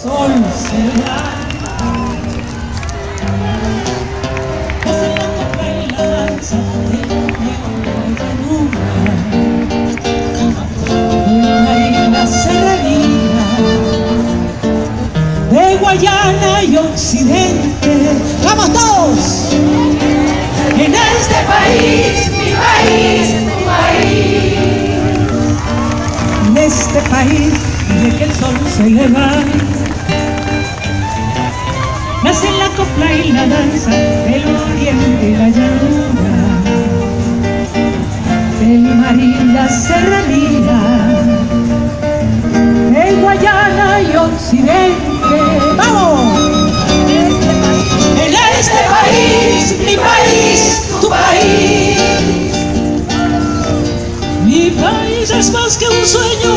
Sol se va. Hace la copa y la danza del viento de Guayana y Occidente. ¡Vamos todos! En este país, mi país, mi país. En este país de que el sol se levanta. Nace la copla y la danza del oriente la llanura, del mar y la serranía, de Guayana y Occidente. ¡Vamos! En este país, mi país, tu país. Mi país es más que un sueño,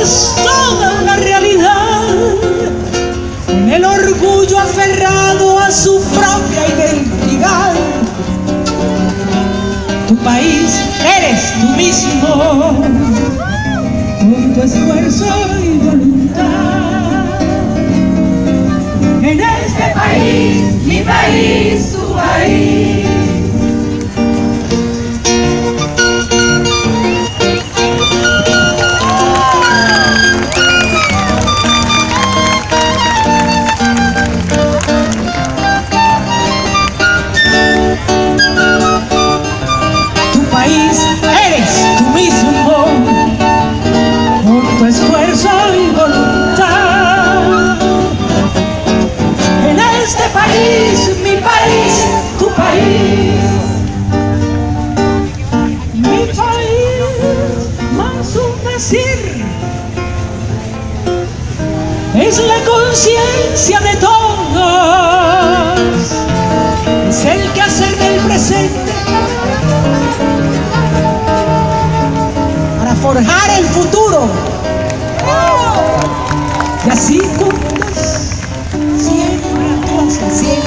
es toda una realidad. En el orgullo aferrado su propia identidad. Tu país eres tú mismo, con tu esfuerzo y voluntad. es la conciencia de todos, es el quehacer del presente para forjar el futuro. Y así juntos, siempre, siempre.